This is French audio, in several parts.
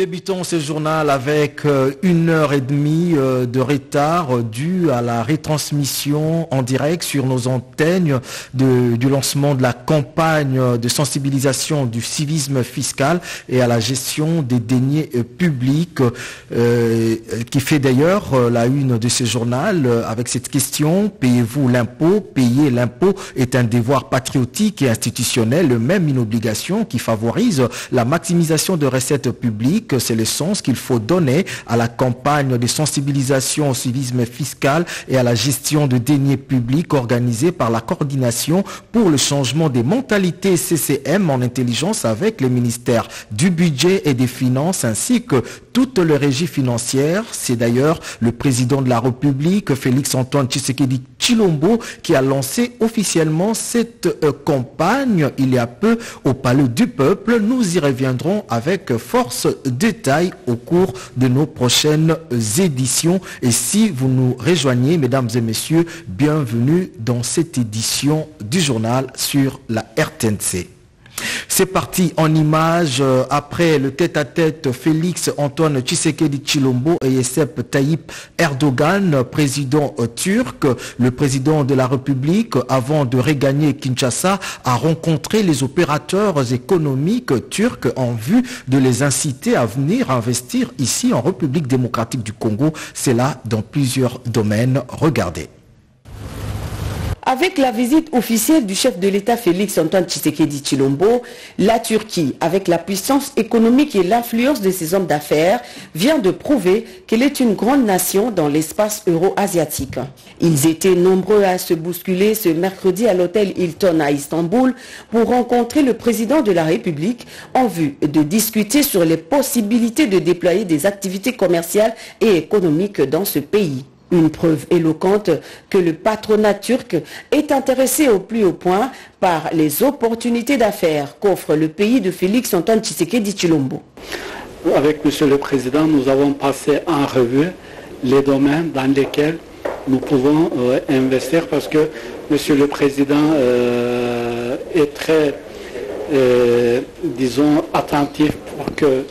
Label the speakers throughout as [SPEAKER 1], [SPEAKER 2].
[SPEAKER 1] débutons ce journal avec euh, une heure et demie euh, de retard euh, dû à la retransmission en direct sur nos antennes du lancement de la campagne de sensibilisation du civisme fiscal et à la gestion des deniers publics qui fait d'ailleurs la une de ce journal avec cette question payez-vous l'impôt? Payer l'impôt est un devoir patriotique et institutionnel, même une obligation qui favorise la maximisation de recettes publiques c'est le sens qu'il faut donner à la campagne de sensibilisation au civisme fiscal et à la gestion de deniers publics organisée par la coordination pour le changement des mentalités CCM en intelligence avec les ministères du budget et des finances ainsi que toutes les régies financières. C'est d'ailleurs le président de la République, Félix Antoine Tshisekedi Chilombo, qui a lancé officiellement cette euh, campagne il y a peu au Palais du Peuple. Nous y reviendrons avec force détails au cours de nos prochaines éditions. Et si vous nous rejoignez, mesdames et messieurs, bienvenue dans cette édition du journal sur la RTNC. C'est parti en images euh, après le tête-à-tête Félix Antoine Tshisekedi Chilombo et Recep Tayyip Erdogan, président euh, turc. Le président de la République, avant de regagner Kinshasa, a rencontré les opérateurs économiques turcs en vue de les inciter à venir investir ici en République démocratique du Congo. C'est là dans plusieurs domaines. Regardez.
[SPEAKER 2] Avec la visite officielle du chef de l'État Félix Antoine Tshisekedi Chilombo, la Turquie, avec la puissance économique et l'influence de ses hommes d'affaires, vient de prouver qu'elle est une grande nation dans l'espace euro-asiatique. Ils étaient nombreux à se bousculer ce mercredi à l'hôtel Hilton à Istanbul pour rencontrer le président de la République en vue de discuter sur les possibilités de déployer des activités commerciales et économiques dans ce pays. Une preuve éloquente que le patronat turc est intéressé au plus haut point par les opportunités d'affaires qu'offre le pays de Félix Antoine Tshisekedi Chilombo.
[SPEAKER 3] Avec Monsieur le Président, nous avons passé en revue les domaines dans lesquels nous pouvons euh, investir parce que Monsieur le Président euh, est très, euh, disons, attentif pour que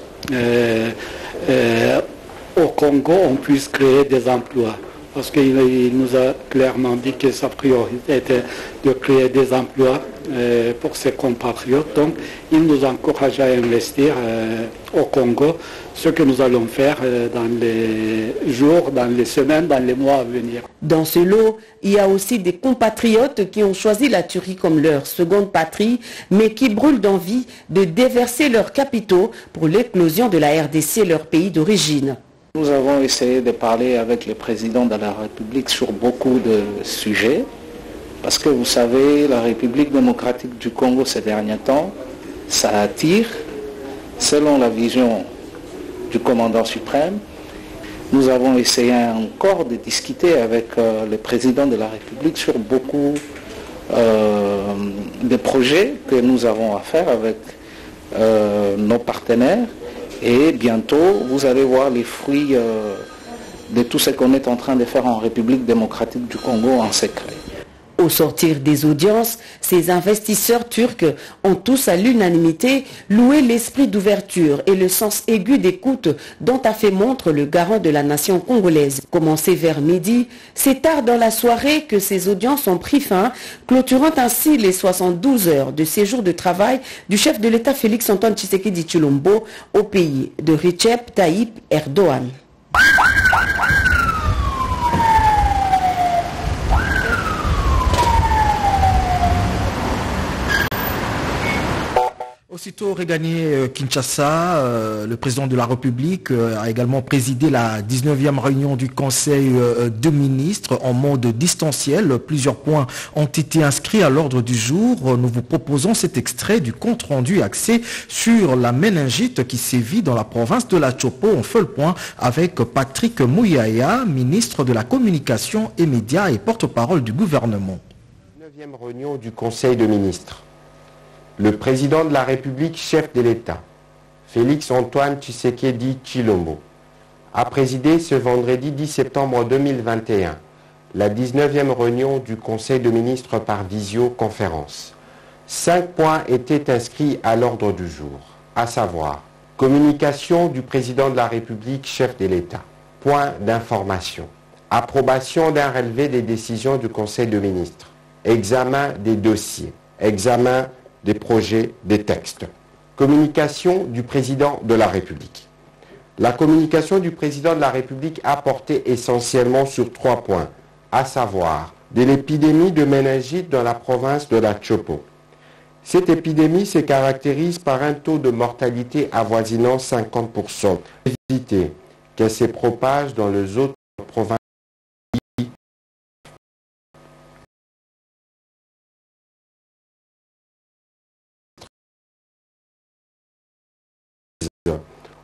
[SPEAKER 3] au Congo on puisse créer des emplois parce qu'il nous a clairement dit que sa priorité était de créer des emplois euh, pour ses compatriotes. Donc, il nous encourage à investir euh, au Congo, ce que nous allons faire euh, dans les jours, dans les semaines, dans les mois à venir.
[SPEAKER 2] Dans ce lot, il y a aussi des compatriotes qui ont choisi la Turquie comme leur seconde patrie, mais qui brûlent d'envie de déverser leurs capitaux pour l'éclosion de la RDC, leur pays d'origine.
[SPEAKER 4] Nous avons essayé de parler avec le président de la République sur beaucoup de sujets, parce que vous savez, la République démocratique du Congo ces derniers temps, ça attire, selon la vision du commandant suprême. Nous avons essayé encore de discuter avec euh, le président de la République sur beaucoup euh, de projets que nous avons à faire avec euh, nos partenaires et bientôt, vous allez voir les fruits euh, de tout ce qu'on est en train de faire en République démocratique du Congo en secret.
[SPEAKER 2] Au sortir des audiences, ces investisseurs turcs ont tous à l'unanimité loué l'esprit d'ouverture et le sens aigu d'écoute dont a fait montre le garant de la nation congolaise. Commencé vers midi, c'est tard dans la soirée que ces audiences ont pris fin, clôturant ainsi les 72 heures de séjour de travail du chef de l'État Félix Antoine Tshisekedi Chulombo au pays de Recep Tayyip Erdogan.
[SPEAKER 1] Aussitôt regagné euh, Kinshasa, euh, le président de la République euh, a également présidé la 19e réunion du Conseil de ministres en mode distanciel. Plusieurs points ont été inscrits à l'ordre du jour. Nous vous proposons cet extrait du compte-rendu axé sur la méningite qui sévit dans la province de la Chopo. On fait le point avec Patrick Mouyaya, ministre de la Communication et Médias et porte-parole du gouvernement.
[SPEAKER 5] 19e réunion du Conseil de ministres le président de la République, chef de l'État, Félix Antoine Tshisekedi Chilombo, a présidé ce vendredi 10 septembre 2021 la 19e réunion du Conseil de ministres par visioconférence. Cinq points étaient inscrits à l'ordre du jour, à savoir Communication du président de la République, chef de l'État. Point d'information. Approbation d'un relevé des décisions du Conseil de ministres. Examen des dossiers. Examen des projets, des textes. Communication du président de la République. La communication du président de la République a porté essentiellement sur trois points, à savoir de l'épidémie de méningite dans la province de la Chopo. Cette épidémie se caractérise par un taux de mortalité avoisinant 50%. Éviter qu'elle se propage dans les autres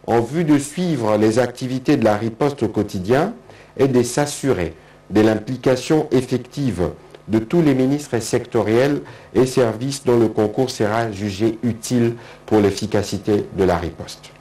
[SPEAKER 5] en vue de suivre les activités de la riposte au quotidien et de s'assurer de l'implication effective de tous les ministres sectoriels et services dont le concours sera jugé utile pour l'efficacité de la riposte.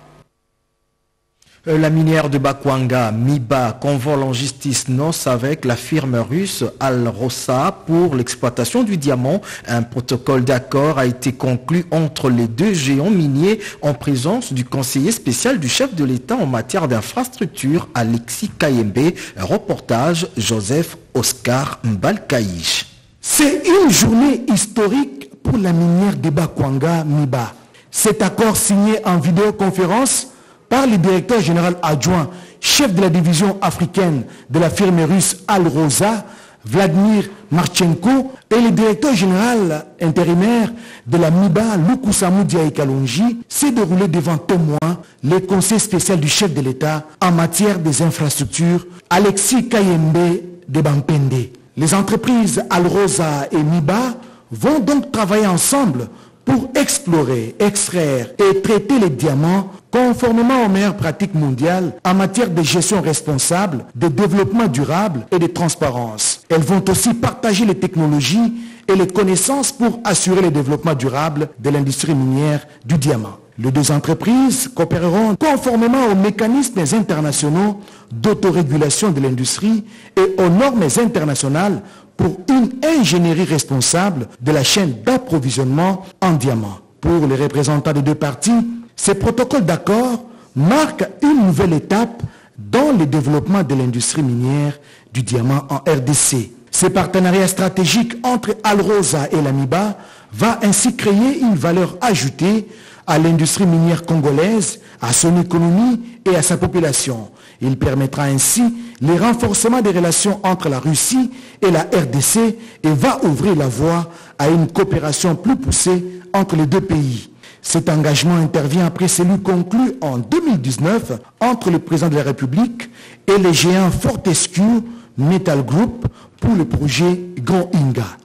[SPEAKER 1] Euh, la minière de Bakwanga, Miba, convole en justice NOS avec la firme russe Al-Rosa pour l'exploitation du diamant. Un protocole d'accord a été conclu entre les deux géants miniers en présence du conseiller spécial du chef de l'État en matière d'infrastructure, Alexis Kayembe. Reportage, Joseph Oscar Mbalkaïch.
[SPEAKER 6] C'est une journée historique pour la minière de Bakwanga, Miba. Cet accord signé en vidéoconférence par le directeur général adjoint, chef de la division africaine de la firme russe Al-Rosa, Vladimir Marchenko, et le directeur général intérimaire de la MIBA, Lukusamu Kalonji, s'est déroulé devant témoins le conseil spécial du chef de l'État en matière des infrastructures, Alexis Kayembe de Bampende. Les entreprises Al-Rosa et MIBA vont donc travailler ensemble pour explorer, extraire et traiter les diamants conformément aux meilleures pratiques mondiales en matière de gestion responsable, de développement durable et de transparence. Elles vont aussi partager les technologies et les connaissances pour assurer le développement durable de l'industrie minière du diamant. Les deux entreprises coopéreront conformément aux mécanismes internationaux d'autorégulation de l'industrie et aux normes internationales pour une ingénierie responsable de la chaîne d'approvisionnement en diamants. Pour les représentants des deux parties, ces protocoles d'accord marquent une nouvelle étape dans le développement de l'industrie minière du diamant en RDC. Ce partenariat stratégique entre Alrosa et l'AMIBA va ainsi créer une valeur ajoutée à l'industrie minière congolaise, à son économie et à sa population. Il permettra ainsi le renforcement des relations entre la Russie et la RDC et va ouvrir la voie à une coopération plus poussée entre les deux pays. Cet engagement intervient après celui conclu en 2019 entre le président de la République et les géants Fortescue Metal Group pour le projet Grand Inga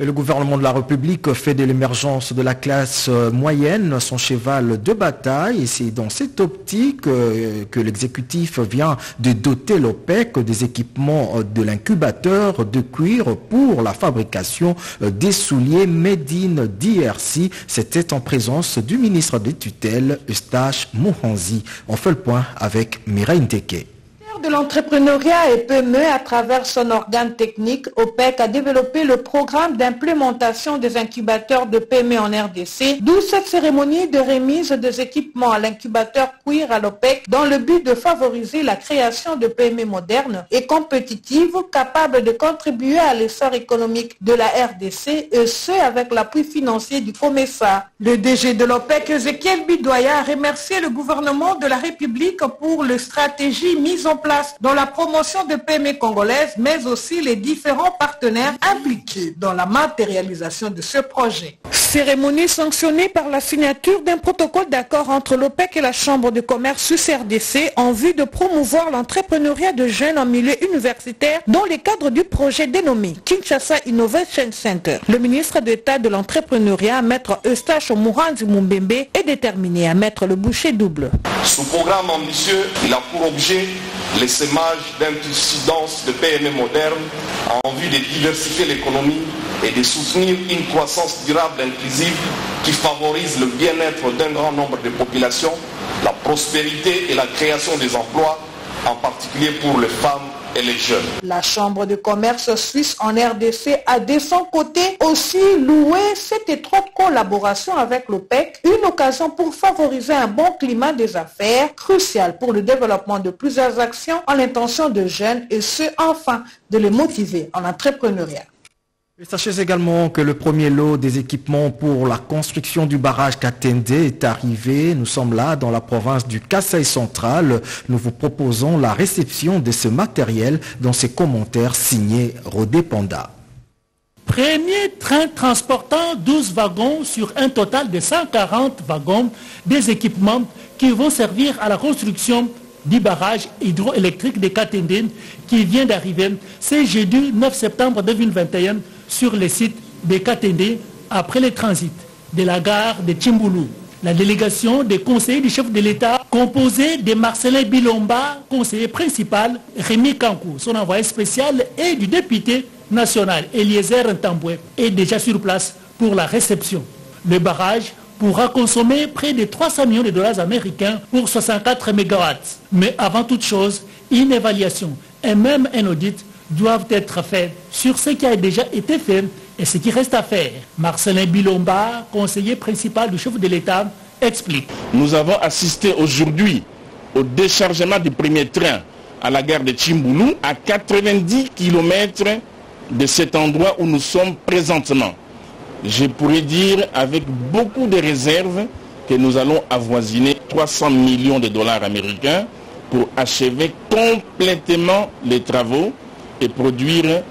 [SPEAKER 1] le gouvernement de la République fait de l'émergence de la classe euh, moyenne son cheval de bataille et c'est dans cette optique euh, que l'exécutif vient de doter l'OPEC des équipements euh, de l'incubateur de cuir pour la fabrication des souliers Made in DRC. C'était en présence du ministre des tutelles, Eustache Mohanzi. On fait le point avec Mireille Nteke
[SPEAKER 7] de l'entrepreneuriat et PME à travers son organe technique, OPEC a développé le programme d'implémentation des incubateurs de PME en RDC, d'où cette cérémonie de remise des équipements à l'incubateur Queer à l'OPEC dans le but de favoriser la création de PME modernes et compétitives capables de contribuer à l'essor économique de la RDC et ce avec l'appui financier du COMESA. Le DG de l'OPEC, Ezekiel Bidoya, a remercié le gouvernement de la République pour les stratégies mises en place dans la promotion de PME congolaises, mais aussi les différents partenaires impliqués dans la matérialisation de ce projet. Cérémonie sanctionnée par la signature d'un protocole d'accord entre l'OPEC et la Chambre de commerce RDC en vue de promouvoir l'entrepreneuriat de jeunes en milieu universitaire dans le cadre du projet dénommé Kinshasa Innovation Center. Le ministre d'État de l'entrepreneuriat, maître Eustache Mouranzi Mumbembe, est déterminé à mettre le boucher double.
[SPEAKER 8] Ce programme ambitieux, il a pour objet l'essaimage d'incidence de PME modernes en vue de diversifier l'économie et de soutenir une croissance durable inclusive qui favorise le bien-être d'un grand nombre de populations, la prospérité et la création des emplois, en particulier pour les femmes
[SPEAKER 7] La Chambre de commerce suisse en RDC a de son côté aussi loué cette étroite collaboration avec l'OPEC, une occasion pour favoriser un bon climat des affaires crucial pour le développement de plusieurs actions en l'intention de jeunes et ce, enfin, de les motiver en entrepreneuriat.
[SPEAKER 1] Sachez également que le premier lot des équipements pour la construction du barrage Katende est arrivé. Nous sommes là dans la province du Kassai central. Nous vous proposons la réception de ce matériel dans ces commentaires signés Rodé Panda.
[SPEAKER 9] Premier train transportant 12 wagons sur un total de 140 wagons, des équipements qui vont servir à la construction du barrage hydroélectrique de Katende qui vient d'arriver ce jeudi 9 septembre 2021 sur le site de Katende après le transit de la gare de Timboulou. La délégation des conseillers du chef de l'État, composée de Marcelin Bilomba, conseiller principal, Rémi Kankou, son envoyé spécial, et du député national Eliezer Ntamboué, est déjà sur place pour la réception. Le barrage pourra consommer près de 300 millions de dollars américains pour 64 MW. Mais avant toute chose, une évaluation et même un audit doivent être faits sur ce qui a déjà été fait et ce qui reste à faire. Marcelin Bilomba, conseiller principal du chef de l'État, explique.
[SPEAKER 10] Nous avons assisté aujourd'hui au déchargement du premier train à la gare de Chimboulou, à 90 km de cet endroit où nous sommes présentement. Je pourrais dire avec beaucoup de réserves que nous allons avoisiner 300 millions de dollars américains pour achever complètement les travaux et produire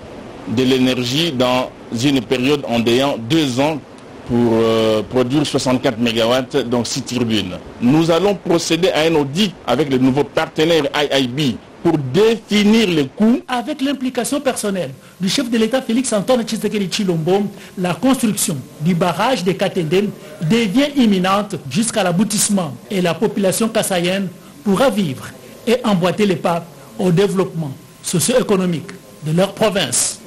[SPEAKER 10] de l'énergie dans une période en ayant deux ans pour euh, produire 64 MW, donc 6 turbines. Nous allons procéder à un audit avec le nouveau partenaire IIB
[SPEAKER 9] Avec l'implication personnelle du chef de l'État Félix Antoine Tshisekedi Chilombo, la construction du barrage de Katenden devient imminente jusqu'à l'aboutissement et la population kassaïenne pourra vivre et emboîter les pas au développement socio-économique de leur province.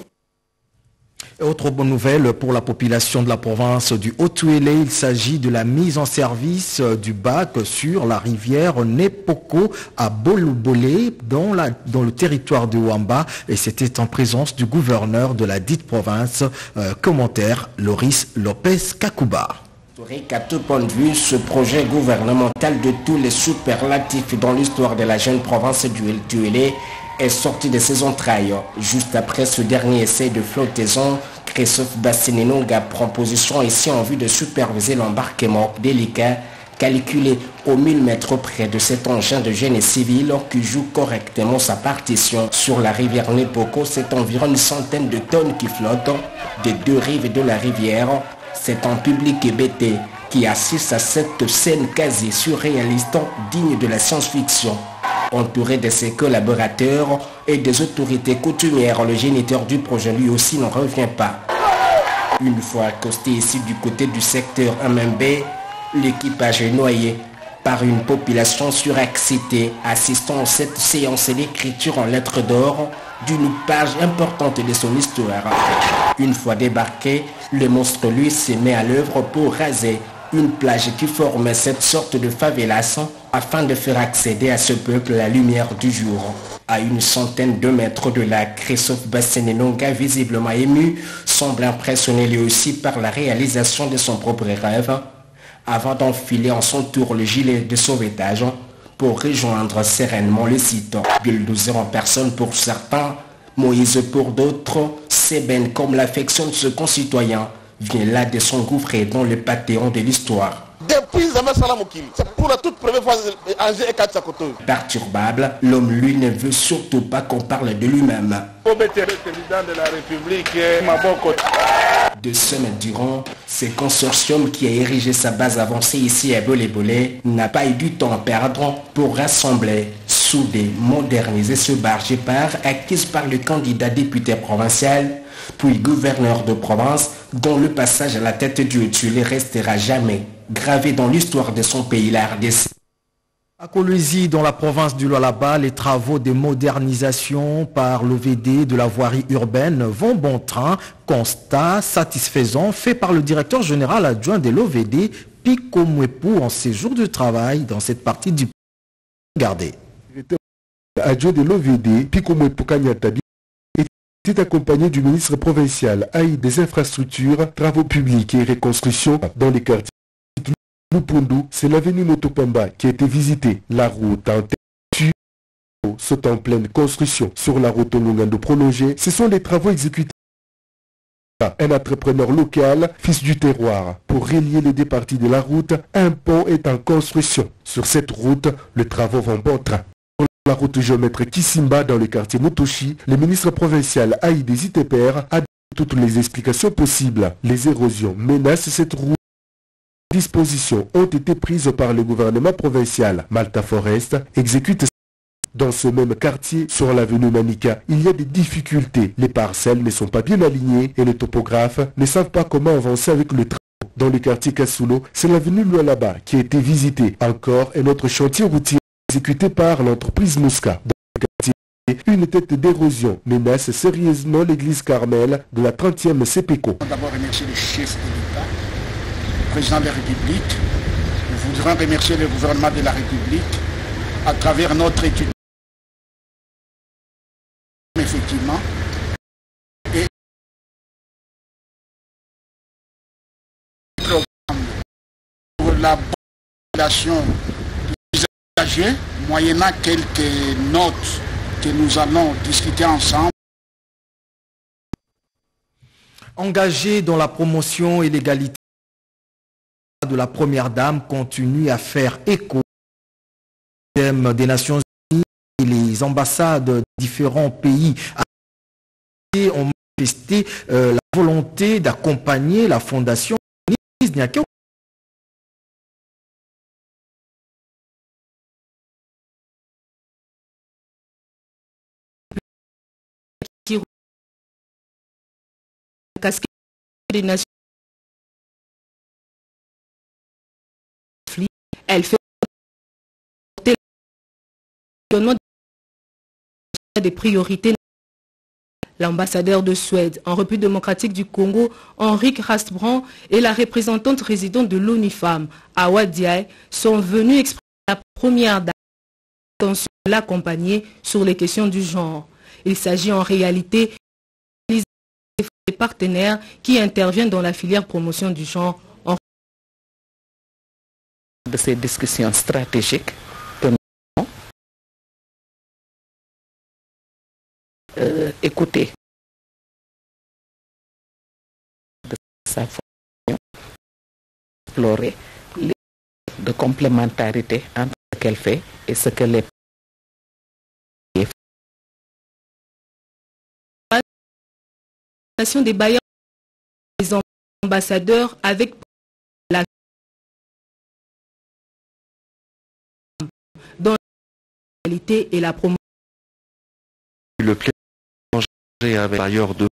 [SPEAKER 1] Autre bonne nouvelle pour la population de la province du Haut-Touélé, il s'agit de la mise en service du bac sur la rivière Nepoko à Bolobole dans, le territoire de Wamba et c'était en présence du gouverneur de la dite province. Euh, commentaire Loris Lopez Kakuba.
[SPEAKER 11] À tout point de vue, ce projet gouvernemental de tous les superlatifs dans l'histoire de la jeune province du Tuélé est sorti de ses entrailles. Juste après ce dernier essai de flottaison, Christophe Bassinenonga prend position ici en vue de superviser l'embarquement délicat calculé au 1000 mètres près de cet engin de génie civil qui joue correctement sa partition. Sur la rivière Nepoko, c'est environ une centaine de tonnes qui flottent des deux rives de la rivière. C'est un public hébété qui assiste à cette scène quasi surréaliste digne de la science-fiction. Entouré de ses collaborateurs et des autorités coutumières, le géniteur du projet lui aussi n'en revient pas. Une fois accosté ici du côté du secteur MMB, l'équipage est noyé par une population surexcitée assistant à cette séance d'écriture en lettres d'or d'une page importante de son histoire. Une fois débarqué, le monstre lui se met à l'œuvre pour raser une plage qui formait cette sorte de favelas afin de faire accéder à ce peuple la lumière du jour. À une centaine de mètres de là, Christophe Bassenenonga, visiblement ému, semble impressionné lui aussi par la réalisation de son propre rêve, avant d'enfiler en son tour le gilet de sauvetage pour rejoindre sereinement le site. Bulldozer en personne pour certains, Moïse pour d'autres, Seben comme l'affection de ce concitoyen vient là de s'engouffrer dans le panthéon de l'histoire.
[SPEAKER 12] Depuis c'est pour la toute première fois Angers et
[SPEAKER 11] Perturbable, l'homme lui ne veut surtout pas qu'on parle de lui-même.
[SPEAKER 12] de la République,
[SPEAKER 11] Deux semaines durant, ce consortium qui a érigé sa base avancée ici à Bolé-Bolé n'a pas eu du temps à perdre pour rassembler, souder, moderniser ce barge par acquise par le candidat député provincial puis gouverneur de province, dont le passage à la tête du Tuile restera jamais gravé dans l'histoire de son pays, la RDC.
[SPEAKER 1] À Colosie, dans la province du Lualaba, les travaux de modernisation par l'OVD de la voirie urbaine vont bon train. Constat satisfaisant fait par le directeur général adjoint de l'OVD, Pico Mwepu, en séjour de travail dans cette partie du... Regardez.
[SPEAKER 13] Adjoint de l'OVD, Pikomwe Tabi, était accompagné du ministre provincial AI des infrastructures, travaux publics et reconstruction dans les quartiers. Lupundu, c'est l'avenue Motopamba qui a été visitée. La route en sont en pleine construction. Sur la route Lungando prolongée, ce sont les travaux exécutés un entrepreneur local, fils du terroir. Pour relier les deux parties de la route, un pont est en construction. Sur cette route, les travaux vont bon train. La route géomètre Kisimba dans le quartier Motoshi, le ministre provincial Aïdé Ziteper a donné toutes les explications possibles. Les érosions menacent cette route. Les dispositions ont été prises par le gouvernement provincial. Malta Forest exécute dans ce même quartier, sur l'avenue Manika, il y a des difficultés. Les parcelles ne sont pas bien alignées et les topographes ne savent pas comment avancer avec le train. Dans le quartier Kasulo, c'est l'avenue Lualaba qui a été visitée. Encore un autre chantier routier exécuté par l'entreprise quartier, une tête d'érosion menace sérieusement l'église Carmel de la 30e CPCO.
[SPEAKER 14] D'abord remercier le chef de l'État, le président de la République. Nous voudrions remercier le gouvernement de la République à travers notre étude effectivement. Et pour la population moyennant quelques notes que nous allons discuter ensemble.
[SPEAKER 1] Engagé dans la promotion et l'égalité de la Première Dame continue à faire écho des Nations les ambassades de différents pays ont manifesté euh, la volonté d'accompagner la fondation
[SPEAKER 15] elle fait des priorités. L'ambassadeur de Suède en République démocratique du Congo, Henrik Rastbrand, et la représentante résidente de l'ONIFAM, Awa Diaye, sont venus exprimer la première date l'accompagner sur les questions du genre. Il s'agit en réalité partenaires qui interviennent dans la filière promotion du genre. En
[SPEAKER 16] de ces discussions stratégiques euh, écouter de sa fonction, explorer de complémentarité entre ce qu'elle fait et ce que les
[SPEAKER 15] des bailleurs des ambassadeurs avec la dans la qualité et la promotion
[SPEAKER 17] le avec ailleurs de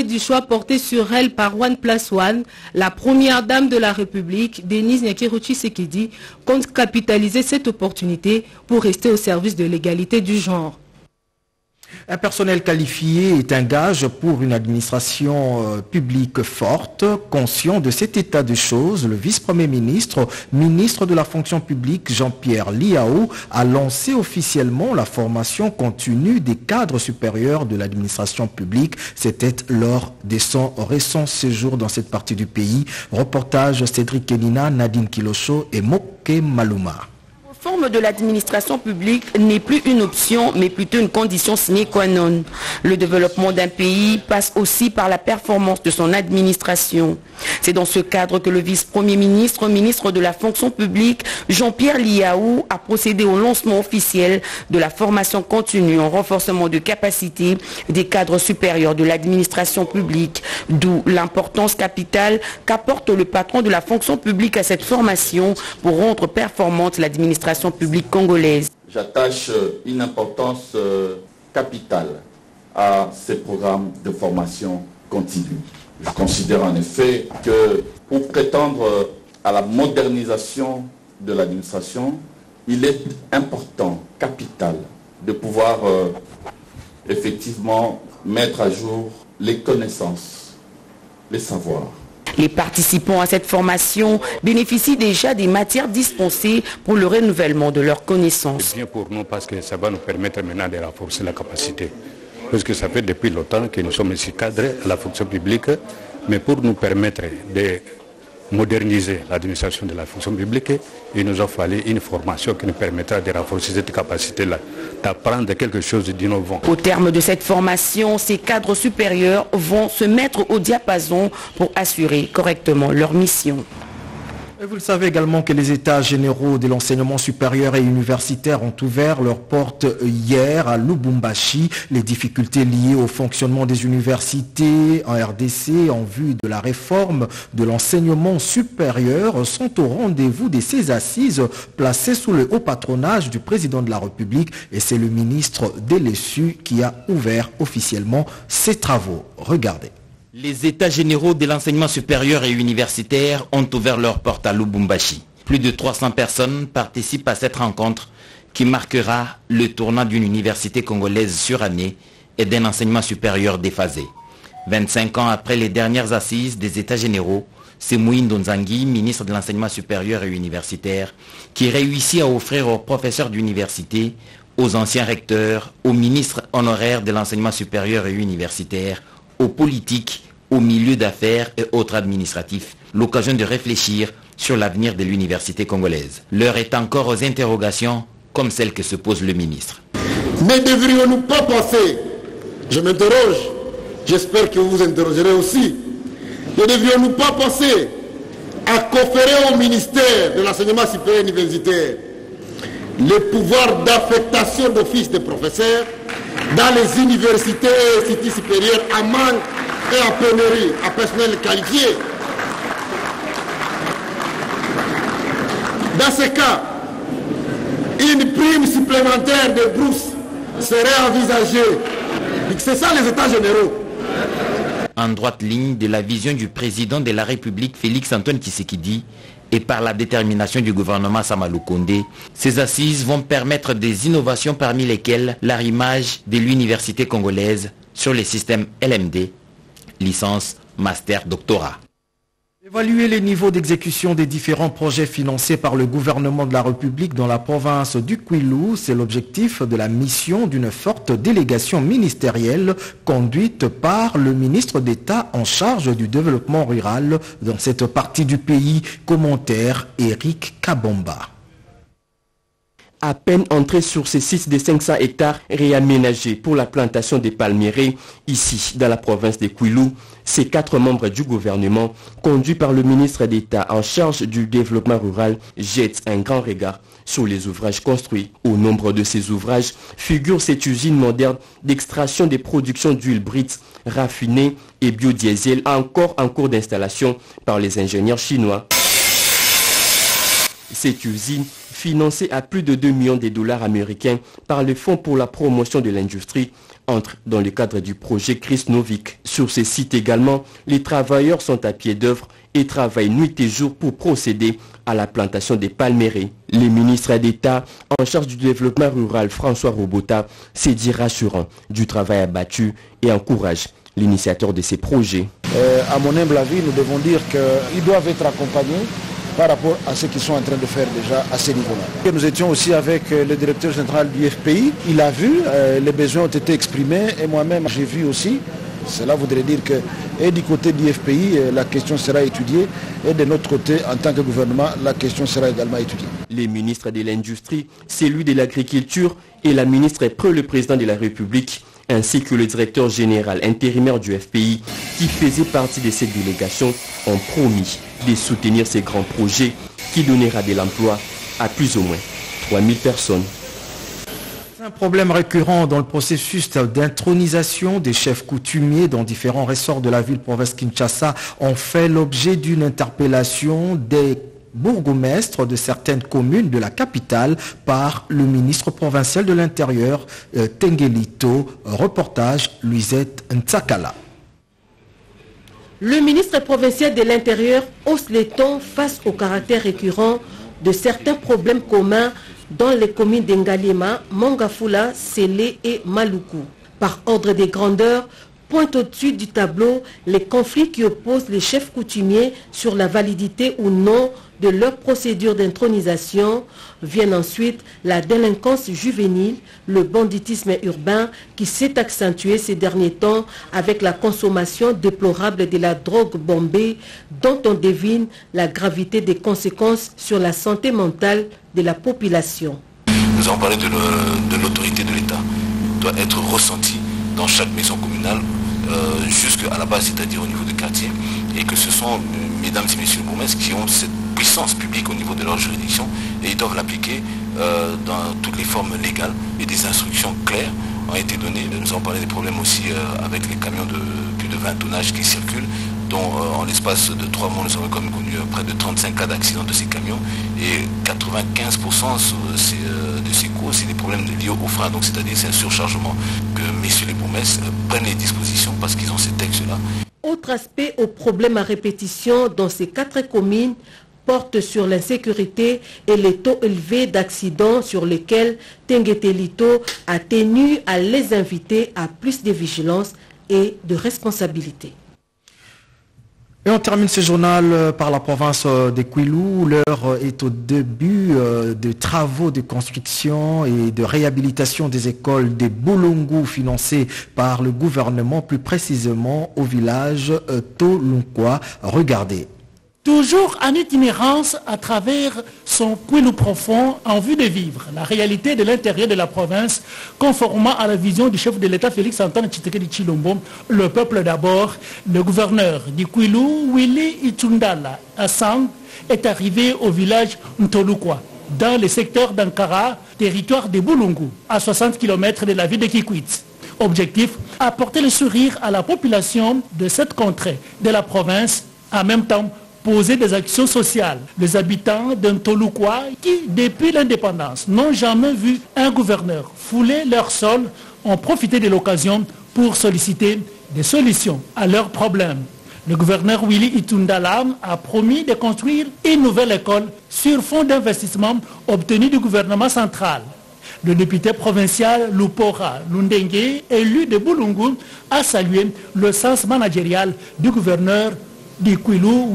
[SPEAKER 15] du choix porté sur elle par One Plus One, la première dame de la République, Denise Nyakiruchi Sekedi, compte capitaliser cette opportunité pour rester au service de l'égalité du genre.
[SPEAKER 1] Un personnel qualifié est un gage pour une administration euh, publique forte. Conscient de cet état de choses, le vice-premier ministre, ministre de la fonction publique Jean-Pierre Liao, a lancé officiellement la formation continue des cadres supérieurs de l'administration publique. C'était lors de son récent séjour dans cette partie du pays. Reportage Cédric Kenina, Nadine Kilocho et Moke Maluma
[SPEAKER 2] forme de l'administration publique n'est plus une option, mais plutôt une condition sine qua non. Le développement d'un pays passe aussi par la performance de son administration. C'est dans ce cadre que le vice-premier ministre, ministre de la fonction publique, Jean-Pierre Liaou, a procédé au lancement officiel de la formation continue en renforcement de capacité des cadres supérieurs de l'administration publique, d'où l'importance capitale qu'apporte le patron de la fonction publique à cette formation pour rendre performante l'administration publique congolaise.
[SPEAKER 18] J'attache une importance euh, capitale à ces programmes de formation continue. Je considère en effet que pour prétendre à la modernisation de l'administration, il est important, capital, de pouvoir euh, effectivement mettre à jour les connaissances, les savoirs.
[SPEAKER 2] Les participants à cette formation bénéficient déjà des matières dispensées pour le renouvellement de leurs connaissances.
[SPEAKER 19] C'est bien pour nous parce que ça va nous permettre maintenant de renforcer la capacité. Parce que ça fait depuis longtemps que nous sommes ici cadres à la fonction publique, mais pour nous permettre de moderniser l'administration de la fonction publique, il nous a fallu une formation qui nous permettra de renforcer cette capacité-là, d'apprendre quelque chose d'innovant.
[SPEAKER 2] Au terme de cette formation, ces cadres supérieurs vont se mettre au diapason pour assurer correctement leur mission.
[SPEAKER 1] Vous le savez également que les États généraux de l'enseignement supérieur et universitaire ont ouvert leurs portes hier à Lubumbashi. Les difficultés liées au fonctionnement des universités en RDC en vue de la réforme de l'enseignement supérieur sont au rendez-vous de ces assises placées sous le haut patronage du président de la République et c'est le ministre Delessu qui a ouvert officiellement ces travaux. Regardez.
[SPEAKER 20] Les États généraux de l'enseignement supérieur et universitaire ont ouvert leurs portes à Lubumbashi. Plus de 300 personnes participent à cette rencontre qui marquera le tournant d'une université congolaise surannée et d'un enseignement supérieur déphasé. 25 ans après les dernières assises des États généraux, c'est Mouine Donzangui, ministre de l'enseignement supérieur et universitaire, qui réussit à offrir aux professeurs d'université, aux anciens recteurs, aux ministres honoraires de l'enseignement supérieur et universitaire, aux politiques, aux milieux d'affaires et autres administratifs l'occasion de réfléchir sur l'avenir de l'université congolaise. L'heure est encore aux interrogations comme celle que se pose le ministre.
[SPEAKER 21] Ne devrions-nous pas penser, je m'interroge, j'espère que vous vous interrogerez aussi, ne devrions-nous pas penser à conférer au ministère de l'enseignement supérieur universitaire le pouvoir d'affectation d'office des professeurs dans les universités et instituts supérieurs à manque et à pénurie, à personnel qualifié. Dans ce cas, une prime supplémentaire de brousse serait envisagée. C'est ça les États généraux.
[SPEAKER 20] En droite ligne de la vision du président de la République Félix Antoine Tshisekedi et par la détermination du gouvernement Samalou Kondé, ces assises vont permettre des innovations parmi lesquelles l'arrimage de l'université congolaise sur les systèmes LMD, licence, master, doctorat.
[SPEAKER 1] Évaluer les niveaux d'exécution des différents projets financés par le gouvernement de la République dans la province du Kwilu, c'est l'objectif de la mission d'une forte délégation ministérielle conduite par le ministre d'État en charge du développement rural dans cette partie du pays. Commentaire Eric Kabomba
[SPEAKER 22] à peine entré sur ces sites de 500 hectares réaménagés pour la plantation des palmiers ici dans la province de Kwilu. Ces quatre membres du gouvernement, conduits par le ministre d'État en charge du développement rural, jettent un grand regard sur les ouvrages construits. Au nombre de ces ouvrages figure cette usine moderne d'extraction des productions d'huile brite, raffinée et biodiesel encore en cours d'installation par les ingénieurs chinois. Cette usine financé à plus de 2 millions de dollars américains par le Fonds pour la promotion de l'industrie, entre dans le cadre du projet Chris Novik. Sur ces sites également, les travailleurs sont à pied d'œuvre et travaillent nuit et jour pour procéder à la plantation des palmeraies. Les ministres d'État en charge du développement rural François Robota s'est dit rassurant du travail abattu et encourage l'initiateur de ces projets.
[SPEAKER 23] Euh, à mon humble avis, nous devons dire qu'ils doivent être accompagnés par rapport à ce qu'ils sont en train de faire déjà à ce niveau-là. Nous étions aussi avec euh, le directeur général du FPI. Il a vu, euh, les besoins ont été exprimés et moi-même j'ai vu aussi. Cela voudrait dire que du côté du FPI, euh, la question sera étudiée et de notre côté, en tant que gouvernement, la question sera également étudiée.
[SPEAKER 22] Les ministres de l'Industrie, celui de l'Agriculture et la ministre près le président de la République ainsi que le directeur général intérimaire du FPI qui faisait partie de cette délégation ont promis de soutenir ces grands projets qui donnera de l'emploi à plus ou moins 3000 personnes.
[SPEAKER 1] Un problème récurrent dans le processus d'intronisation des chefs coutumiers dans différents ressorts de la ville province Kinshasa ont fait l'objet d'une interpellation des bourgmestres de certaines communes de la capitale par le ministre provincial de l'Intérieur, euh, Tengelito. Reportage Luisette Ntsakala.
[SPEAKER 24] Le ministre provincial de l'Intérieur hausse les tons face au caractère récurrent de certains problèmes communs dans les communes d'Engalima, Mangafula, Sélé et Maluku. Par ordre des grandeurs, pointe au-dessus du tableau les conflits qui opposent les chefs coutumiers sur la validité ou non de leur procédure d'intronisation. Viennent ensuite la délinquance juvénile, le banditisme urbain qui s'est accentué ces derniers temps avec la consommation déplorable de la drogue bombée dont on devine la gravité des conséquences sur la santé mentale de la population.
[SPEAKER 25] Nous avons parlé de l'autorité de l'État. doit être ressenti dans chaque maison communale euh, jusqu'à la base, c'est-à-dire au niveau du quartier, et que ce sont, euh, mesdames et messieurs les qui ont cette puissance publique au niveau de leur juridiction, et ils doivent l'appliquer euh, dans toutes les formes légales, et des instructions claires ont été données. Nous avons parlé des problèmes aussi avec les camions de plus de 20 tonnages qui circulent, dont en l'espace de trois mois, nous avons quand même connu près de 35 cas d'accidents de ces camions, et 95% de ces causes, c'est des problèmes liés au frein, donc c'est-à-dire c'est un surchargement que messieurs les bourgmestres prennent les dispositions parce qu'ils ont ces textes-là.
[SPEAKER 24] Autre aspect au problème à répétition dans ces quatre communes porte sur l'insécurité et les taux élevés d'accidents sur lesquels Tengetelito a tenu à les inviter à plus de vigilance et de responsabilité.
[SPEAKER 1] Et on termine ce journal euh, par la province euh, des Quilou. L'heure euh, est au début de travaux de construction et de réhabilitation des écoles des Boulungu financées par le gouvernement, plus précisément au village Tolunkwa. Regardez.
[SPEAKER 9] Toujours en itinérance à travers son Quilou profond en vue de vivre la réalité de l'intérieur de la province, conformément à la vision du chef de l'État Félix Antoine Tshisekedi Chilombo, le peuple d'abord, le gouverneur du Quilou, Willy Itundala Assang, est arrivé au village Ntolukwa, dans le secteur d'Ankara, territoire de Boulungu, à 60 km de la ville de Kikwit. Objectif, apporter le sourire à la population de cette contrée de la province, en même temps poser des actions sociales. Les habitants d'un Tolukwa qui, depuis l'indépendance, n'ont jamais vu un gouverneur fouler leur sol ont profité de l'occasion pour solliciter des solutions à leurs problèmes. Le gouverneur Willy Itundalam a promis de construire une nouvelle école sur fond d'investissement obtenu du gouvernement central. Le député provincial Lupora Lundenge, élu de Boulungu, a salué le sens managérial du gouverneur du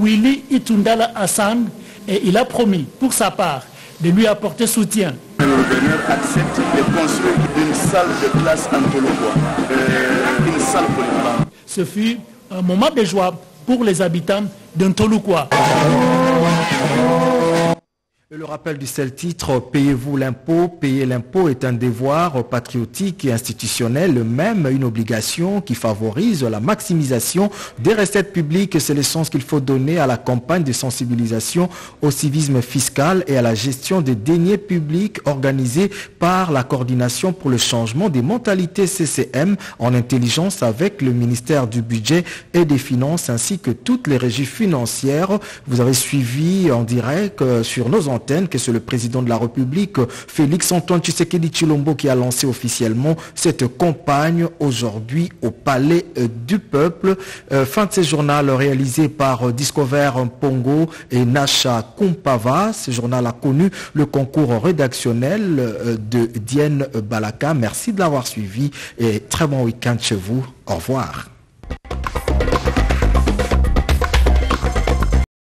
[SPEAKER 9] Willy Itundala Hassan, et il a promis, pour sa part, de lui apporter soutien.
[SPEAKER 26] Le gouverneur accepte de construire une salle de classe en euh, une salle polyvalente.
[SPEAKER 9] Ce fut un moment de joie pour les habitants d'Antolukwa.
[SPEAKER 1] Le rappel du seul titre, payez-vous l'impôt, payer l'impôt est un devoir patriotique et institutionnel, même une obligation qui favorise la maximisation des recettes publiques. C'est le sens qu'il faut donner à la campagne de sensibilisation au civisme fiscal et à la gestion des deniers publics organisée par la coordination pour le changement des mentalités CCM en intelligence avec le ministère du Budget et des Finances ainsi que toutes les régies financières. Vous avez suivi en direct euh, sur nos que c'est le président de la République, Félix Antoine Tshisekedi Chilombo, qui a lancé officiellement cette campagne aujourd'hui au Palais euh, du Peuple. Euh, fin de ce journal réalisé par euh, Discover Pongo et Nasha Kumpava. Ce journal a connu le concours rédactionnel de Diane Balaka. Merci de l'avoir suivi et très bon week-end chez vous. Au revoir.